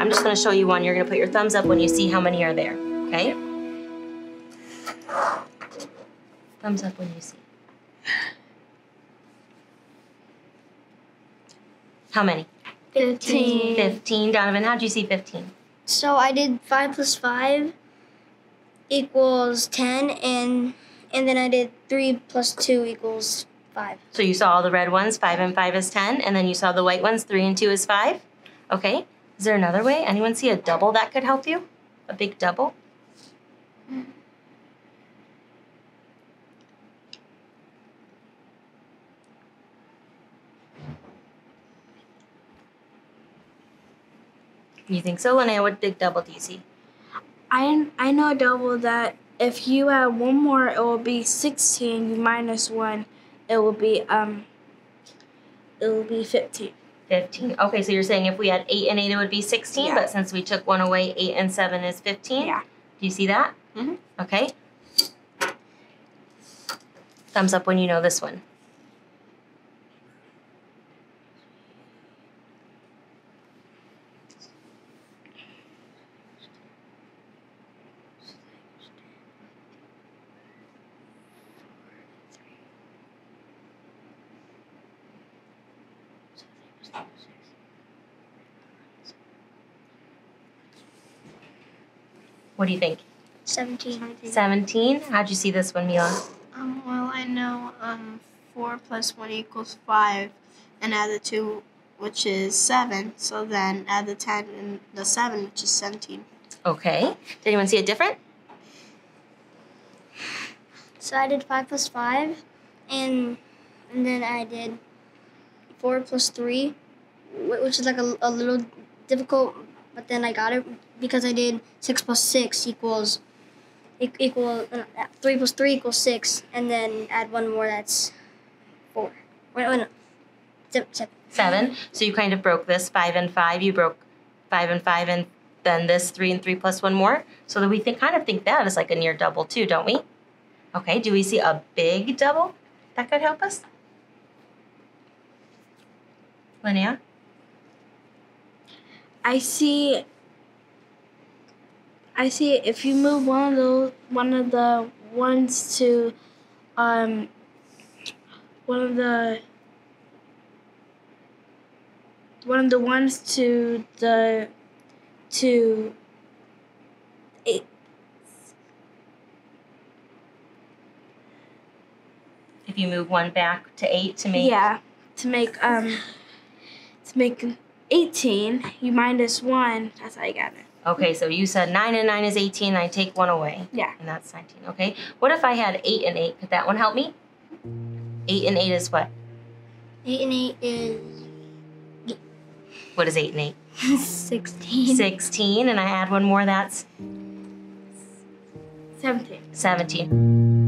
I'm just gonna show you one. You're gonna put your thumbs up when you see how many are there, okay? Thumbs up when you see. How many? 15. 15. Donovan, how'd you see 15? So I did 5 plus 5 equals 10, and and then I did 3 plus 2 equals 5. So you saw all the red ones, 5 and 5 is 10, and then you saw the white ones, 3 and 2 is 5. Okay. Is there another way? Anyone see a double that could help you? A big double? You think so, Linnea? What big double do you see? I I know a double that if you add one more, it will be sixteen. You minus one, it will be um. It will be fifteen. 15. Okay, so you're saying if we had 8 and 8, it would be 16, Yeah. but since we took one away, 8 and 7 is 15? Yeah. Do you see that? Mhm. Okay. Thumbs up when you know this one. What do you think? 17. 17? How'd you see this one, Mila? Um, well, I know um, 4 plus 1 equals 5, and add the 2, which is 7. So then add the 10 and the 7, which is 17. Okay. Did anyone see it different? So I did 5 plus 5, and and then I did 4 plus 3, which is like a, a little difficult, but then I got it because I did 6 plus 6 equals equal uh, 3 plus 3 equals 6, and then add one more that's 4. Wait, wait, no. Seven, seven. Seven. So you kind of broke this five and five. You broke five and five, and then this three and three plus one more. So that we think kind of think that is like a near double too, don't we? Okay. Do we see a big double that could help us? Linnea? I see. I see if you move one of those, one of the ones to, um, one of the, one of the ones to the, to, eight. If you move one back to eight to make Yeah, to make um, to make eighteen, you minus one. That's how you got it. Okay, so you said nine and nine is eighteen. I take one away. Yeah. And that's nineteen. Okay. What if I had eight and eight? Could that one help me? Eight and eight is what? 8 and 8 is What is eight and eight? 16. 16, and I add one more, that's Seventeen. 17.